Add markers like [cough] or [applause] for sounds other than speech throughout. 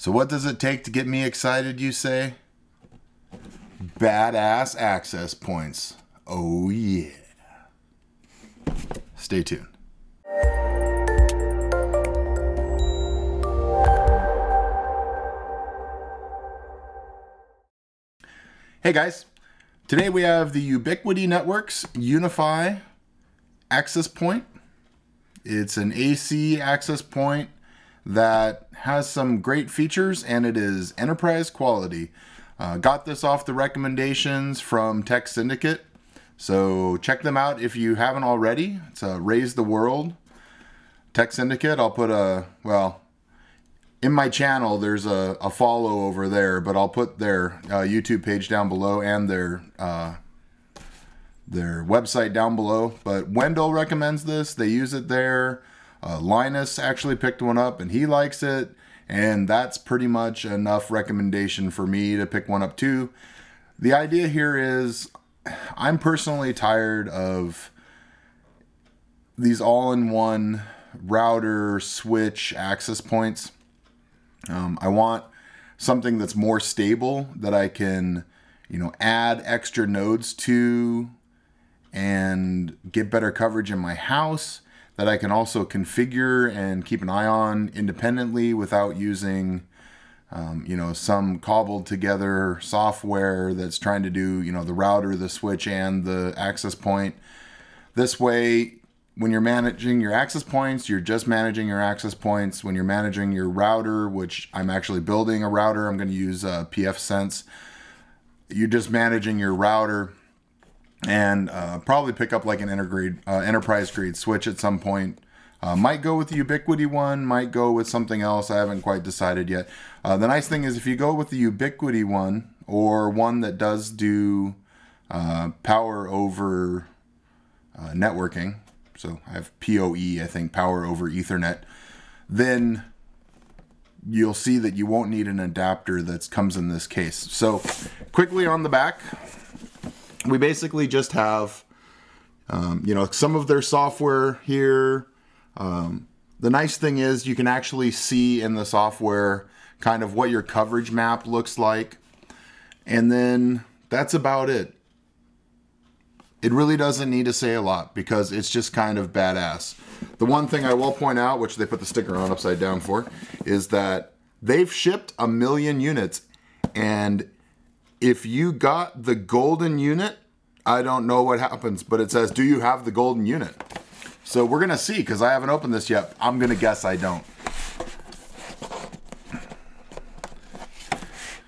So what does it take to get me excited, you say? Badass access points. Oh yeah. Stay tuned. Hey guys, today we have the Ubiquiti Networks UniFi access point. It's an AC access point that has some great features and it is enterprise quality. Uh, got this off the recommendations from Tek Syndicate. So check them out if you haven't already. It's a Raise the World Tek Syndicate. I'll put a, well, in my channel, there's a, a follow over there, but I'll put their uh, YouTube page down below and their uh, their website down below. But Wendell recommends this. They use it there. Uh, Linus actually picked one up and he likes it. And that's pretty much enough recommendation for me to pick one up too. The idea here is I'm personally tired of these all in one router switch access points. Um, I want something that's more stable that I can, you know, add extra nodes to and get better coverage in my house that I can also configure and keep an eye on independently without using, um, you know, some cobbled together software that's trying to do, you know, the router, the switch, and the access point. This way, when you're managing your access points, you're just managing your access points. When you're managing your router, which I'm actually building a router, I'm going to use uh, pfSense. You're just managing your router and uh, probably pick up like an intergrade, uh, enterprise grade switch at some point. Uh, might go with the Ubiquiti one, might go with something else. I haven't quite decided yet. Uh, the nice thing is if you go with the Ubiquiti one or one that does do uh, power over uh, networking, so I have PoE, I think, power over Ethernet, then you'll see that you won't need an adapter that comes in this case. So quickly on the back, we basically just have, um, you know, some of their software here. Um, the nice thing is you can actually see in the software kind of what your coverage map looks like. And then that's about it it really doesn't need to say a lot because it's just kind of badass. The one thing I will point out, which they put the sticker on upside down for, is that they've shipped a million units. And if you got the golden unit, I don't know what happens, but it says, do you have the golden unit? So we're to see because I haven't opened this yet. I'm to guess I don't.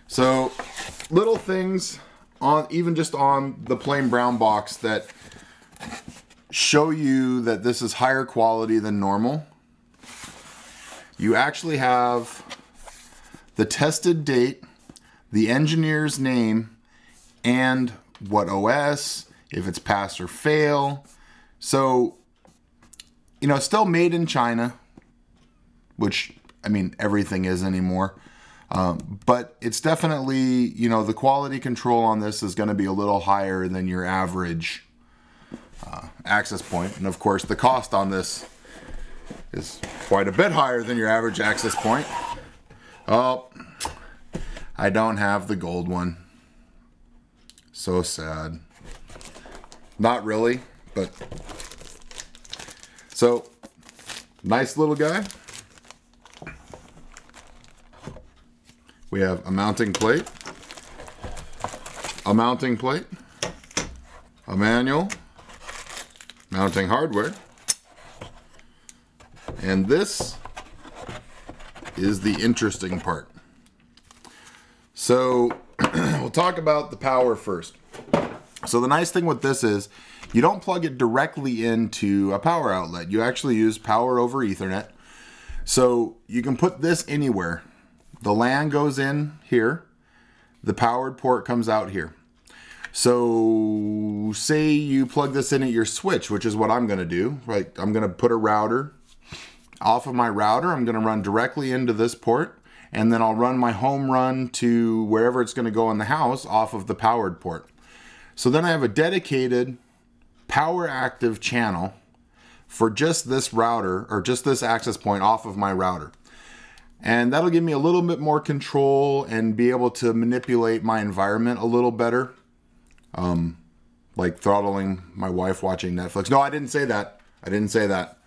So little things on even just on the plain brown box that show you that this is higher quality than normal. You actually have the tested date, the engineer's name, and what OS, if it's pass or fail. So, you know, still made in China, which, I mean, everything is anymore. Um, but it's definitely, you know, the quality control on this is going to be a little higher than your average uh, access point. And of course, the cost on this is quite a bit higher than your average access point. Oh, I don't have the gold one. So sad. Not really, but so nice little guy. We have a mounting plate, a mounting plate, a manual, mounting hardware, and this is the interesting part. So [clears throat] we'll talk about the power first. So the nice thing with this is you don't plug it directly into a power outlet. You actually use power over ethernet. So you can put this anywhere. The LAN goes in here. The powered port comes out here. So say you plug this in at your switch, which is what I'm going to do. Right, I'm going to put a router off of my router. I'm going to run directly into this port and then I'll run my home run to wherever it's going to go in the house off of the powered port. So then I have a dedicated power active channel for just this router or just this access point off of my router. And that'll give me a little bit more control and be able to manipulate my environment a little better. Um, like throttling my wife watching Netflix. No, I didn't say that. I didn't say that.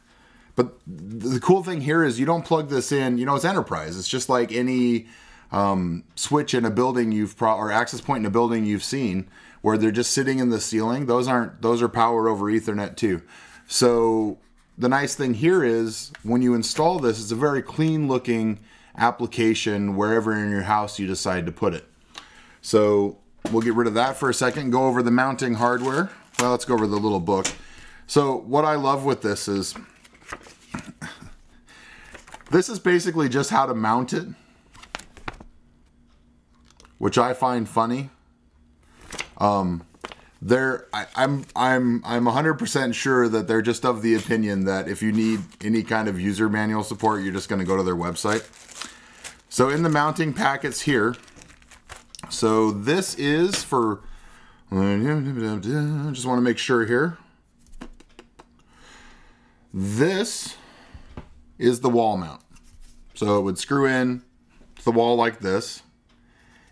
But the cool thing here is you don't plug this in. You know, it's enterprise. It's just like any um, switch in a building you've pro- or access point in a building you've seen where they're just sitting in the ceiling. Those aren't. Those are power over Ethernet too. So the nice thing here is when you install this, it's a very clean looking application wherever in your house you decide to put it. So we'll get rid of that for a second. Go over the mounting hardware. Well, let's go over the little book. So what I love with this is this is basically just how to mount it, which I find funny. Um, they're I, I'm I'm I'm 100% sure that they're just of the opinion that if you need any kind of user manual support, you're just going to go to their website. So in the mounting packets here, so this is for just want to make sure here. This is the wall mount. So it would screw in to the wall like this,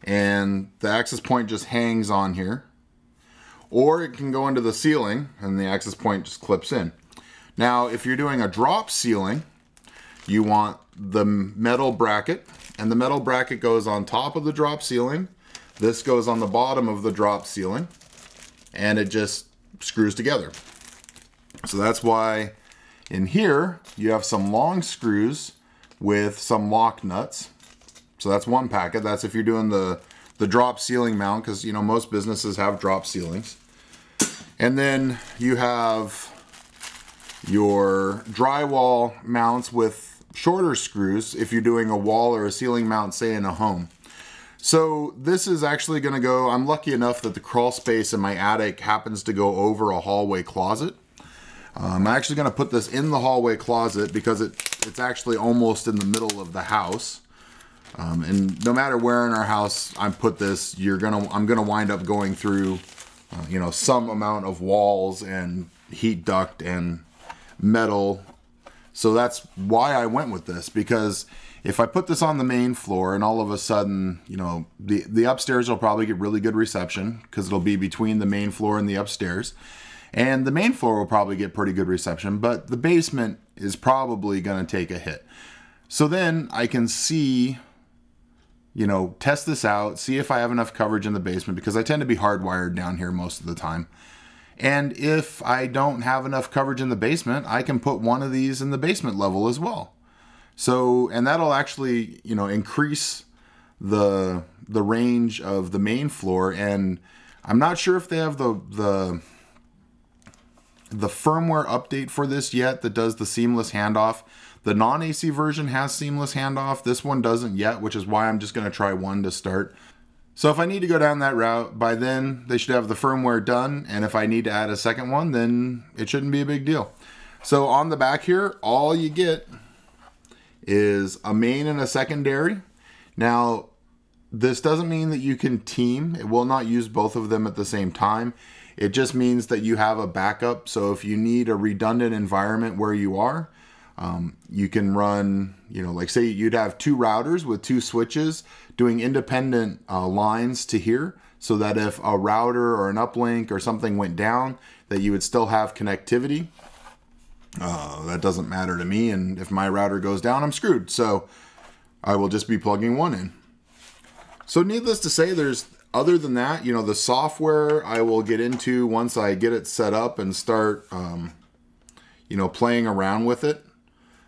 and the access point just hangs on here. Or it can go into the ceiling, and the access point just clips in. Now, if you're doing a drop ceiling, you want the metal bracket, and the metal bracket goes on top of the drop ceiling. This goes on the bottom of the drop ceiling, and it just screws together. So that's why in here, you have some long screws with some lock nuts. So that's one packet. That's if you're doing the, the drop ceiling mount, because you know most businesses have drop ceilings. And then you have your drywall mounts with shorter screws if you're doing a wall or a ceiling mount, say in a home. So this is actually going to go, I'm lucky enough that the crawl space in my attic happens to go over a hallway closet. I'm actually going to put this in the hallway closet because it, it's actually almost in the middle of the house. Um, and no matter where in our house I put this, you're gonna I'm gonna wind up going through, uh, you know, some amount of walls and heat duct and metal. So that's why I went with this because if I put this on the main floor and all of a sudden, you know, the the upstairs will probably get really good reception because it'll be between the main floor and the upstairs. And the main floor will probably get pretty good reception, but the basement is probably going to take a hit. So then I can see, you know, test this out, see if I have enough coverage in the basement because I tend to be hardwired down here most of the time. And if I don't have enough coverage in the basement, I can put one of these in the basement level as well. So, and that'll actually, you know, increase the the range of the main floor and I'm not sure if they have the the the firmware update for this yet that does the seamless handoff. The non AC version has seamless handoff. This one doesn't yet, which is why I'm just going to try one to start. So if I need to go down that route, by then they should have the firmware done. And if I need to add a second one, then it shouldn't be a big deal. So on the back here, all you get is a main and a secondary. Now, this doesn't mean that you can team. It will not use both of them at the same time. It just means that you have a backup. So if you need a redundant environment where you are, um, you can run, you know, like say you'd have two routers with two switches doing independent uh, lines to here so that if a router or an uplink or something went down, that you would still have connectivity. Uh, that doesn't matter to me. And if my router goes down, I'm screwed. So I will just be plugging one in. So needless to say, there's other than that, you know, the software I will get into once I get it set up and start, um, you know, playing around with it.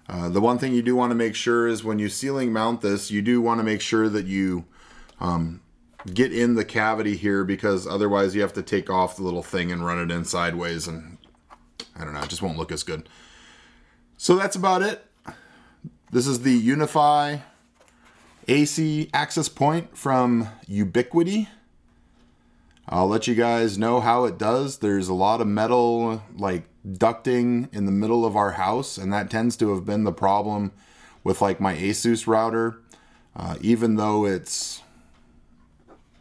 Uh, the one thing you do want to make sure is when you ceiling mount this, you do want to make sure that you um, get in the cavity here because otherwise you have to take off the little thing and run it in sideways and I don't know, it just won't look as good. So that's about it. This is the UniFi AC access point from Ubiquiti. I'll let you guys know how it does. There's a lot of metal like ducting in the middle of our house, and that tends to have been the problem with like my Asus router. Uh, even though it's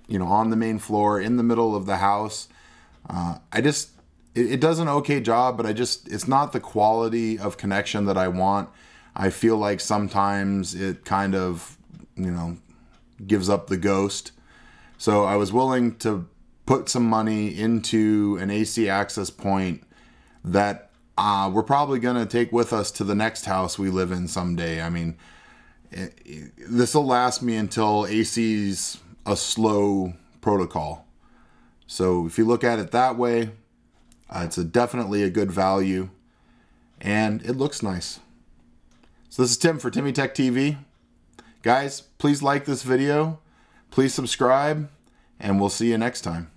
you know on the main floor in the middle of the house, uh, I just it, it does an okay job, but I just it's not the quality of connection that I want. I feel like sometimes it kind of, you know, gives up the ghost. So I was willing to put some money into an AC access point that uh, we're probably going to take with us to the next house we live in someday. I mean, this will last me until AC's a slow protocol. So if you look at it that way, uh, it's a definitely a good value and it looks nice. So this is Tim for Timmy Tech TV. Guys, please like this video, please subscribe, and we'll see you next time.